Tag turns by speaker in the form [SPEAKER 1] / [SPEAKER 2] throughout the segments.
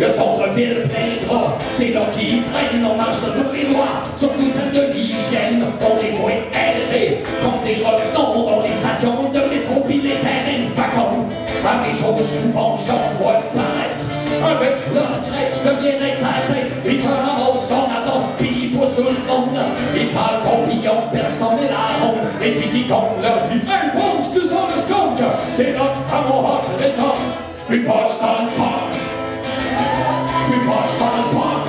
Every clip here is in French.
[SPEAKER 1] Le centre-ville plein de c'est là qu'ils traînent, on marche sur les lois, surtout celles de l'hygiène, on les voit élevés, comme des revenons dans les stations de métro pis les terrains de vacances. À mes choses, souvent j'en vois paraître, avec leur crête de bien-être ils se ramassent en avant, pis ils poussent tout le monde, ils parlent fort pis on personne n'est la et si quiconque leur dit « j't'en parle. J'peux pas, j't'en parle.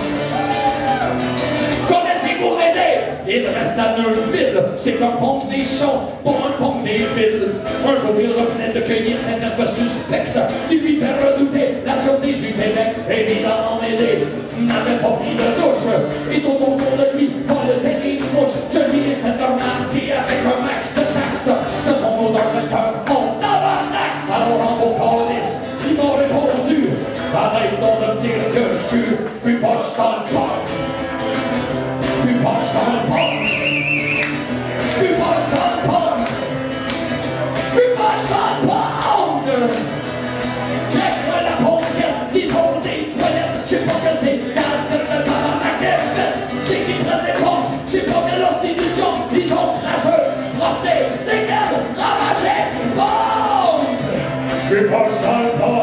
[SPEAKER 1] Connaissez-vous m'aider? Il reste à Neuville, c'est un pont des champs, pas un pont des villes. Un jour, il revenait de cueillir cette herbe suspecte, qui lui fait redouter la sûreté du Québec. Évidemment, m'aider n'avait pas pris de douche, et tout autour de lui, voletait les mouches. Je lui ai fait remarquer avec un max de taxe que son odeur de cœur, répondu, arrête donc de me dire que je suis, je suis pas, je t'en parle. Je suis pas, je t'en parle. Je suis pas, je t'en parle. Je suis pas, la disons des. Je pas que c'est quand elle me parle à Québec. C'est prennent les pompes, je pas que l'hostie jump. Ils sont frostés, c'est qu'elle, ravagés, pompe. Je suis pas,